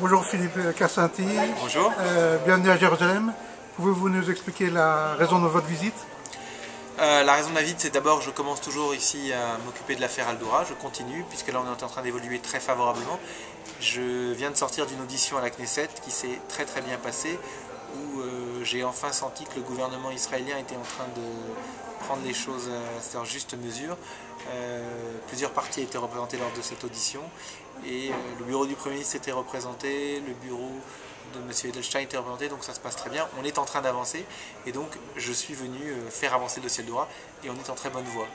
Bonjour Philippe Cassanti. Bonjour. Euh, bienvenue à Jérusalem. Pouvez-vous nous expliquer la raison de votre visite? Euh, La raison de ma visite, c'est d'abord je commence toujours ici à m'occuper de l'affaire Aldoura. Je continue, puisque là on est en train d'évoluer très favorablement. Je viens de sortir d'une audition à la Knesset qui s'est très très bien passée, où euh, j'ai enfin senti que le gouvernement israélien était en train de prendre les choses à leur juste mesure. plusieurs partis étaient représentés lors de cette audition et euh, le bureau du Premier ministre était représenté, le bureau de M. Edelstein était représenté, donc ça se passe très bien. On est en train d'avancer et donc je suis venu euh, faire avancer le dossier de droit et on est en très bonne voie.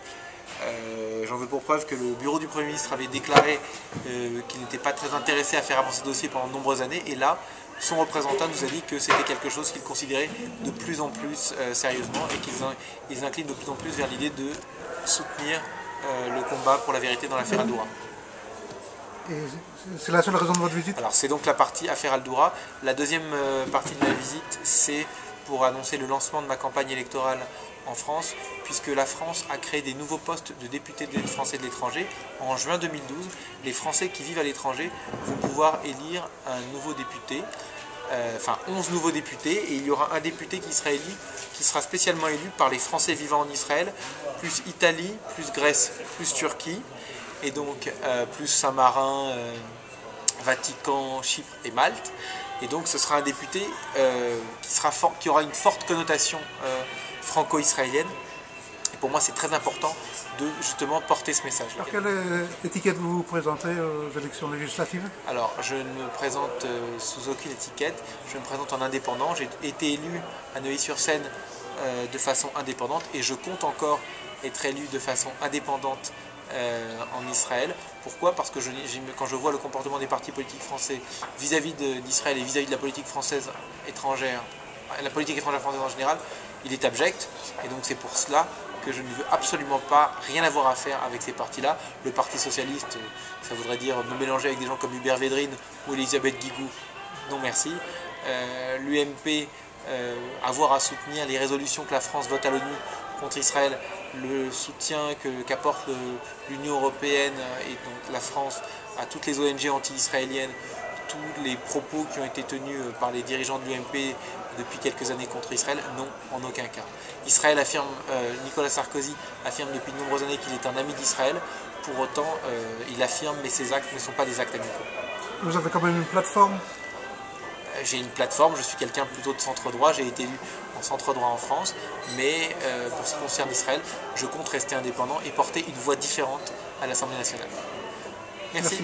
Euh, j'en veux pour preuve que le bureau du Premier ministre avait déclaré qu'il n'était pas très intéressé à faire avancer le dossier pendant de nombreuses années et là, son représentant nous a dit que c'était quelque chose qu'il considérait de plus en plus sérieusement et qu'ils inclinent de plus en plus vers l'idée de soutenir le combat pour la vérité dans l'affaire Adoura c'est la seule raison de votre visite? Alors c'est donc la partie affaire Aldoura. La deuxième euh, partie de ma visite, c'est pour annoncer le lancement de ma campagne électorale en France, puisque la France a créé des nouveaux postes de députés français de l'étranger. En juin 2012, les Français qui vivent à l'étranger vont pouvoir élire un nouveau député, euh, enfin 11 nouveaux députés, et il y aura un député qui sera élu, qui sera spécialement élu par les Français vivant en Israël, plus Italie, plus Grèce, plus Turquie et donc euh, plus Saint-Marin, euh, Vatican, Chypre et Malte. Et donc ce sera un député euh, qui, sera qui aura une forte connotation franco-israélienne. Et pour moi c'est très important de justement porter ce message. Alors quelle étiquette vous vous présentez aux élections législatives? Alors je ne me présente sous aucune étiquette, je me présente en indépendant. J'ai été élu à Neuilly-sur-Seine de façon indépendante et je compte encore être élu de façon indépendante euh, en Israël. Pourquoi? Parce que quand je vois le comportement des partis politiques français vis-à-vis d'Israël et vis-à-vis de la politique française étrangère, la politique étrangère française en général, il est abject. Et donc c'est pour cela que je ne veux absolument pas rien avoir à faire avec ces partis-là. Le Parti Socialiste, ça voudrait dire me mélanger avec des gens comme Hubert Védrine ou Elisabeth Guigou. Non merci. Euh, L'UMP, euh, avoir à soutenir les résolutions que la France vote à l'ONU contre Israël, le soutien qu'apporte l'Union européenne et donc la France à toutes les ONG anti-israéliennes, tous les propos qui ont été tenus euh, par les dirigeants de l'UMP depuis quelques années contre Israël, non, en aucun cas. Israël affirme, euh, Nicolas Sarkozy affirme depuis de nombreuses années qu'il est un ami d'Israël, pour autant euh, il affirme mais ses actes ne sont pas des actes amicaux. Vous avez quand même une plateforme j'ai une plateforme, je suis quelqu'un plutôt de centre droit, j'ai été élu en centre droit en France, mais euh, pour ce qui concerne Israël, je compte rester indépendant et porter une voix différente à l'Assemblée nationale. Merci.